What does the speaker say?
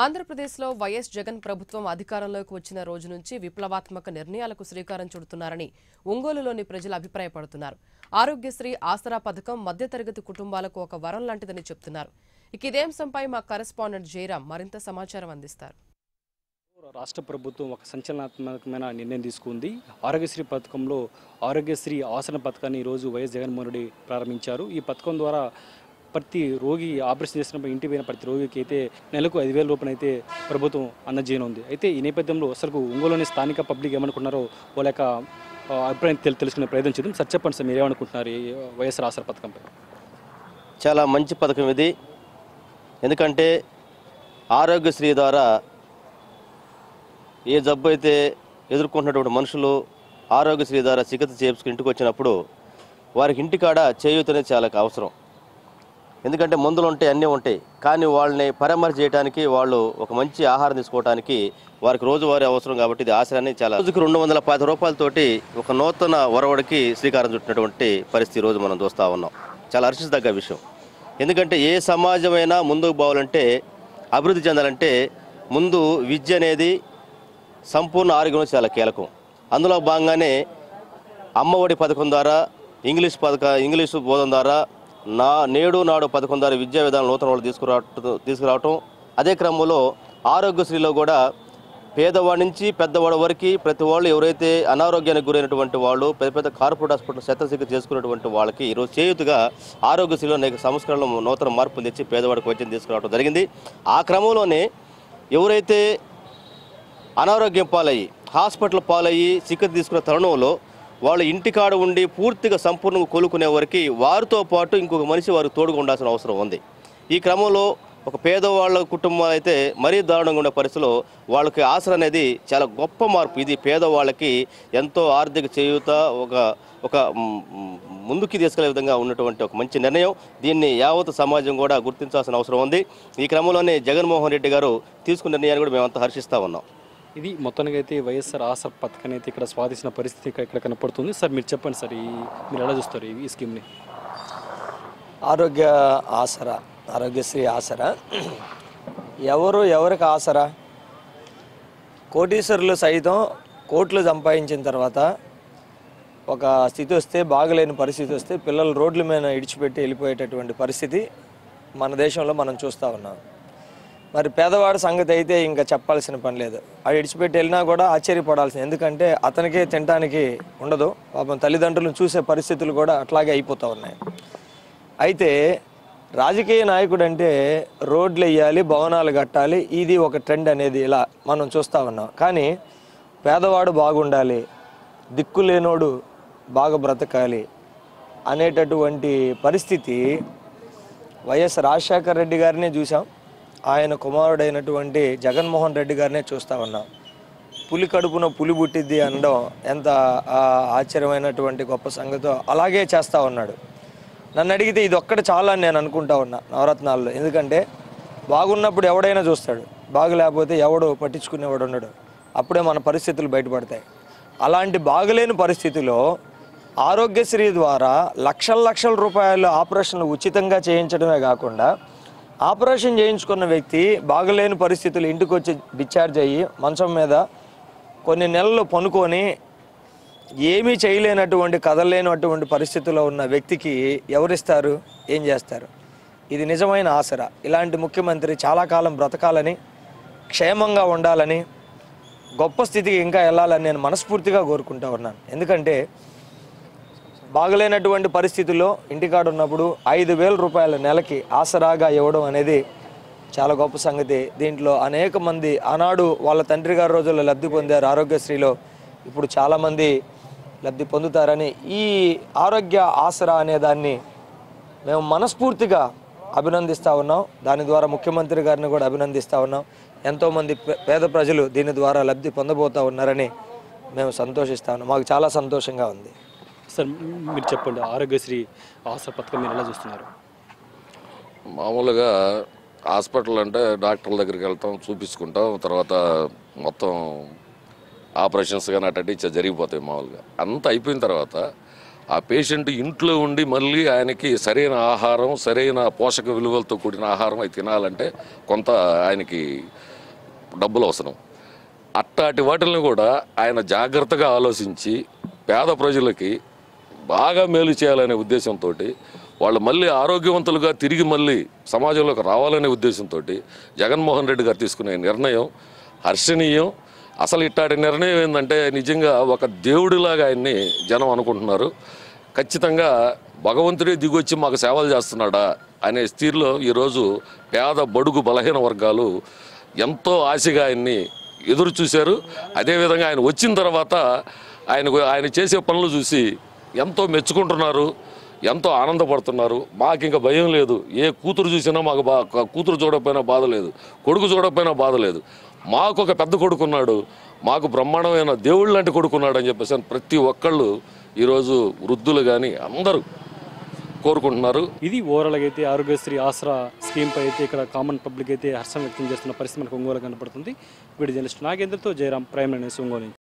ఆంధ్రప్రదేశ్లో వైఎస్ జగన్ ప్రభుత్వం అధికారంలోకి వచ్చిన రోజు నుంచి విప్లవాత్మక నిర్ణయాలకు శ్రీకారం చుడుతున్నారని ఒంగోలులోని ప్రజలు అభిప్రాయపడుతున్నారు. ఆరోగ్యశ్రీ ఆసరా పథకం మధ్యతరగతి కుటుంబాలకు ఒక వరం లాంటిదని చెప్తున్నారు. ఇక ఇదే అంశంపై మా కరెస్పాండెంట్ జయరాం మరింత సమాచారం అందిస్తారు. రాష్ట్ర ప్రభుత్వం ఒక సంచలనాత్మకమైన నిర్ణయం తీసుకుంది. ఆరోగ్యశ్రీ పథకంలో ఆరోగ్యశ్రీ ఆసన పథకాన్ని ఈరోజు వైఎస్ జగన్మోహన్ రెడ్డి ప్రారంభించారు. ఈ పథకం ద్వారా ప్రతి రోగి ఆపరేషన్ చేసినప్పుడు ఇంటి పోయిన ప్రతి రోగికి అయితే నెలకు ఐదు వేల రూపాయలు అయితే ప్రభుత్వం అందజేయనుంది. అయితే ఈ నేపథ్యంలో అసలు ఒంగోలులోని స్థానిక పబ్లిక్ ఏమనుకుంటున్నారో వాళ్ళ యొక్క అభిప్రాయం తెలు తెలుసుకునే ప్రయత్నం చేద్దాం. సార్ చెప్పండి సార్ మీరేమనుకుంటున్నారు ఈ వైఎస్ఆర్ ఆసరా పథకంపై? చాలా మంచి పథకం ఇది. ఎందుకంటే ఆరోగ్యశ్రీ ద్వారా ఏ జబ్బు అయితే ఎదుర్కొంటున్నటువంటి మనుషులు ఆరోగ్యశ్రీ ద్వారా చికిత్స చేయించుకుని ఇంటికి వచ్చినప్పుడు వారికి ఇంటికాడ చేయూత అనేది చాలా అవసరం. ఎందుకంటే మందులు ఉంటాయి అన్నీ ఉంటాయి. కానీ వాళ్ళని పరామర్శ చేయడానికి వాళ్ళు ఒక మంచి ఆహారం తీసుకోవడానికి వారికి రోజువారీ అవసరం కాబట్టి ఇది ఆశ్రయాన్ని చాలా రోజుకు రెండు వందల పది రూపాయలతోటి ఒక నూతన ఒరవడికి శ్రీకారం చుట్టినటువంటి పరిస్థితి రోజు మనం చూస్తూ ఉన్నాం. చాలా హర్షించదగ్గ విషయం. ఎందుకంటే ఏ సమాజమైనా ముందుకు పోవాలంటే అభివృద్ధి చెందాలంటే ముందు విద్య అనేది సంపూర్ణ ఆరోగ్యం చాలా కీలకం. అందులో భాగంగానే అమ్మఒడి పథకం ద్వారా ఇంగ్లీష్ పథక ఇంగ్లీషు బోధన ద్వారా నా నేడు నాడు పదకొండారు విద్యా విధానం నూతన వాళ్ళు తీసుకురావటం తీసుకురావటం. అదే క్రమంలో ఆరోగ్యశ్రీలో కూడా పేదవాడి నుంచి పెద్దవాడి వరకు ప్రతి వాళ్ళు ఎవరైతే అనారోగ్యానికి గురైనటువంటి వాళ్ళు పెద్ద పెద్ద కార్పొరేట్ హాస్పిటల్ శస్త్రచికిత్స చేసుకున్నటువంటి వాళ్ళకి ఈరోజు చేయుతుగా ఆరోగ్యశ్రీలో అనేక సంస్కరణలు నూతన మార్పులు తెచ్చి పేదవాడికి వైద్యం తీసుకురావడం జరిగింది. ఆ క్రమంలోనే ఎవరైతే అనారోగ్యం పాలయ్యి హాస్పిటల్ పాలయ్యి చికిత్స తీసుకున్న తరుణంలో వాళ్ళ ఇంటికాడ ఉండి పూర్తిగా సంపూర్ణంగా కోలుకునే వరకు వారితో పాటు ఇంకొక మనిషి వారు తోడుగా ఉండాల్సిన అవసరం ఉంది. ఈ క్రమంలో ఒక పేదవాళ్ళ కుటుంబం అయితే మరీ దారుణంగా ఉండే పరిస్థితిలో వాళ్ళకి ఆసర అనేది చాలా గొప్ప మార్పు. ఇది పేదవాళ్ళకి ఎంతో ఆర్థిక చేయూత ఒక ఒక ముందుకు ముందుకి తీసుకెళ్ళే విధంగా ఉన్నటువంటి ఒక మంచి నిర్ణయం. దీన్ని యావత్ సమాజం కూడా గుర్తించాల్సిన అవసరం ఉంది. ఈ క్రమంలోనే జగన్మోహన్ రెడ్డి గారు తీసుకున్న నిర్ణయాన్ని కూడా మేమంతా హర్షిస్తా ఉన్నాం. ఇది మొత్తానికి అయితే వైఎస్ఆర్ ఆసరా పథకాన్ని అయితే ఇక్కడ స్వాధించిన పరిస్థితి ఇక్కడ కనపడుతుంది. సార్ మీరు చెప్పండి సార్ ఈ మీరు ఎలా చూస్తారు ఈ- ఈ స్కీమ్ని? ఆరోగ్య ఆసరా ఆరోగ్యశ్రీ ఆసరా. ఎవరు ఎవరికి ఆసరా? కోటీశ్వరులు సైతం కోట్లు సంపాదించిన తర్వాత ఒక స్థితి వస్తే బాగలేని పరిస్థితి వస్తే పిల్లలు రోడ్ల మీద ఇడిచిపెట్టి వెళ్ళిపోయేటటువంటి పరిస్థితి మన దేశంలో మనం చూస్తూ ఉన్నాం. మరి పేదవాడి సంగతి అయితే ఇంకా చెప్పాల్సిన పని లేదు. అది ఇడిచిపెట్టి వెళ్ళినా కూడా ఆశ్చర్యపడాల్సింది. ఎందుకంటే అతనికే తినడానికి ఉండదు. పాపం తల్లిదండ్రులను చూసే పరిస్థితులు కూడా అట్లాగే అయిపోతూ ఉన్నాయి. అయితే రాజకీయ నాయకుడు అంటే రోడ్లు వేయాలి భవనాలు కట్టాలి ఇది ఒక ట్రెండ్ అనేది ఇలా మనం చూస్తూ ఉన్నాం. కానీ పేదవాడు బాగుండాలి దిక్కు లేనోడు బాగా బ్రతకాలి అనేటటువంటి పరిస్థితి వైఎస్ రాజశేఖర రెడ్డి గారినే చూసాం. ఆయన కుమారుడైనటువంటి జగన్మోహన్ రెడ్డి గారినే చూస్తా ఉన్నాం. పులి కడుపున పులి పుట్టిద్ది అనడం ఎంత ఆశ్చర్యమైనటువంటి గొప్ప సంగతో అలాగే చేస్తూ ఉన్నాడు. నన్ను అడిగితే ఇది ఒక్కటి చాలా అని నేను అనుకుంటా ఉన్నా నవరత్నాల్లో. ఎందుకంటే బాగున్నప్పుడు ఎవడైనా చూస్తాడు. బాగులేకపోతే ఎవడు పట్టించుకునేవాడు ఉండడు. అప్పుడే మన పరిస్థితులు బయటపడతాయి. అలాంటి బాగలేని పరిస్థితిలో ఆరోగ్యశ్రీ ద్వారా లక్షల లక్షల రూపాయలు ఆపరేషన్లు ఉచితంగా చేయించడమే కాకుండా ఆపరేషన్ చేయించుకున్న వ్యక్తి బాగలేని పరిస్థితులు ఇంటికి వచ్చి డిశ్చార్జ్ అయ్యి మంచం మీద కొన్ని నెలలు పనుకొని ఏమీ చేయలేనటువంటి కదలలేనటువంటి పరిస్థితిలో ఉన్న వ్యక్తికి ఎవరిస్తారు? ఏం చేస్తారు? ఇది నిజమైన ఆసరా. ఇలాంటి ముఖ్యమంత్రి చాలా కాలం బ్రతకాలని క్షేమంగా ఉండాలని గొప్ప స్థితికి ఇంకా వెళ్ళాలని నేను మనస్ఫూర్తిగా కోరుకుంటూ ఉన్నాను. ఎందుకంటే బాగలేనటువంటి పరిస్థితుల్లో ఇంటికాడ ఉన్నప్పుడు ఐదు వేల రూపాయల నెలకి ఆసరాగా ఇవ్వడం అనేది చాలా గొప్ప సంగతి. దీంట్లో అనేక మంది ఆనాడు వాళ్ళ తండ్రి గారి రోజుల్లో లబ్ధి పొందారు ఆరోగ్యశ్రీలో. ఇప్పుడు చాలామంది లబ్ధి పొందుతారని ఈ ఆరోగ్య ఆసరా అనే దాన్ని మేము మనస్ఫూర్తిగా అభినందిస్తూ ఉన్నాం. దాని ద్వారా ముఖ్యమంత్రి గారిని కూడా అభినందిస్తూ ఉన్నాం. ఎంతోమంది పే- పేద ప్రజలు దీని ద్వారా లబ్ధి పొందబోతూ ఉన్నారని మేము సంతోషిస్తా ఉన్నాం. మాకు చాలా సంతోషంగా ఉంది. సార్ మీరు చెప్పండి ఆరోగ్యశ్రీ ఆశ పథకం మీరు ఎలా చూస్తున్నారు? మామూలుగా హాస్పిటల్ అంటే డాక్టర్ల దగ్గరికి వెళ్తాం చూపించుకుంటాం తర్వాత మొత్తం ఆపరేషన్స్ కానీ అటు ఇచ్చా జరిగిపోతాయి మామూలుగా. అంత అయిపోయిన తర్వాత ఆ పేషెంట్ ఇంట్లో ఉండి మళ్ళీ ఆయనకి సరైన ఆహారం సరైన పోషక విలువలతో కూడిన ఆహారం అవి తినాలంటే కొంత ఆయనకి డబ్బులు అవసరం. అట్టాటి వాటిని కూడా ఆయన జాగ్రత్తగా ఆలోచించి పేద ప్రజలకి బాగా మేలు చేయాలనే ఉద్దేశంతో వాళ్ళు మళ్ళీ ఆరోగ్యవంతులుగా తిరిగి మళ్ళీ సమాజంలోకి రావాలనే ఉద్దేశంతో జగన్మోహన్ రెడ్డి గారు తీసుకునే నిర్ణయం హర్షణీయం. అసలు ఇట్టాటి నిర్ణయం ఏంటంటే నిజంగా ఒక దేవుడిలాగా ఆయన్ని జనం అనుకుంటున్నారు. ఖచ్చితంగా భగవంతుడే దిగొచ్చి మాకు సేవలు చేస్తున్నాడా అనే స్థితిలో ఈరోజు పేద బడుగు బలహీన వర్గాలు ఎంతో ఆశగా ఆయన్ని ఎదురు చూశారు అదేవిధంగా ఆయన వచ్చిన తర్వాత ఆయన ఆయన చేసే పనులు చూసి ఎంతో మెచ్చుకుంటున్నారు ఎంతో ఆనందపడుతున్నారు. మాకు ఇంకా భయం లేదు. ఏ కూతురు చూసినా మాకు బా కూతురు చూడకపోయినా బాధ లేదు. కొడుకు చూడకపోయినా బాధ లేదు. మాకు ఒక పెద్ద కొడుకున్నాడు. మాకు బ్రహ్మాండమైన దేవుళ్ళు లాంటి కొడుకున్నాడు అని చెప్పేసి ప్రతి ఒక్కళ్ళు ఈరోజు వృద్ధులు కానీ అందరూ కోరుకుంటున్నారు. ఇది ఓవరాల్గా అయితే ఆరోగ్యశ్రీ ఆసరా స్కీమ్పై అయితే ఇక్కడ కామన్ పబ్లిక్ అయితే హర్షం వ్యక్తం చేస్తున్న పరిస్థితి మనకు ఒంగోలు కనపడుతుంది. వీడి జర్నలిస్ట్ నాగేంద్రతో జయరాం ప్రైమ్ న్యూస్ ఒంగోలు